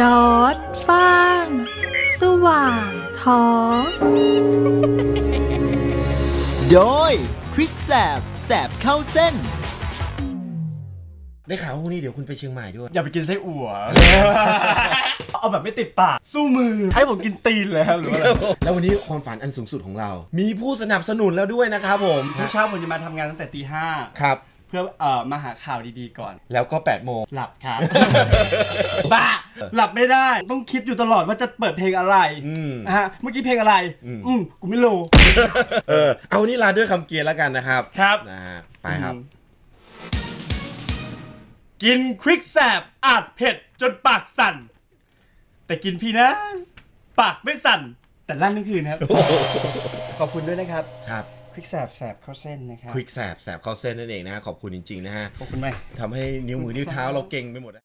ดอดฟ้าง สว่างท้อง โดย ควิกแสบแสบเข้าเส้น ได้ข่าวว่าพรุ่งนี้เดี๋ยวคุณไปเชียงใหม่ด้วย อย่าไปกินไส้อั่ว เอาแบบไม่ติดปาก สู้มือ ให้ผมกินตีนเลยครับหรือว่าอะไรแล้ววันนี้ความฝันอันสูงสุดของเรา มีผู้สนับสนุนแล้วด้วยนะครับผม ทุกเช้าผมจะมาทำงานตั้งแต่ตีห้า ครับเพื่อเอ่อมาหาข่าวดีๆก่อน แล้วก็8โมงหลับครับ บ้า หลับไม่ได้ ต้องคิดอยู่ตลอดว่าจะเปิดเพลงอะไรอืม นะฮะ เมื่อกี้เพลงอะไร อืม อืมกูไม่รู้ เออ เอาวันนี้ลาด้วยคำเกียร์แล้วกันนะครับครับ นะฮะไปครับ อืมกินควิกแสบอาจเผ็ดจนปากสั่น แต่กินพี่นะ ปากไม่สั่น แต่ลั่นทั้งคืนครับ ขอบคุณด้วยนะครับ ครับ ควิกแสบแสบเข้าเส้นนะครับควิกแสบแสบเข้าเส้นนั่นเองนะขอบคุณจริงๆนะฮะขอบคุณไหมากทำให้นิ้วมือนิ้วเท้าเราเก่งไปหมดอะ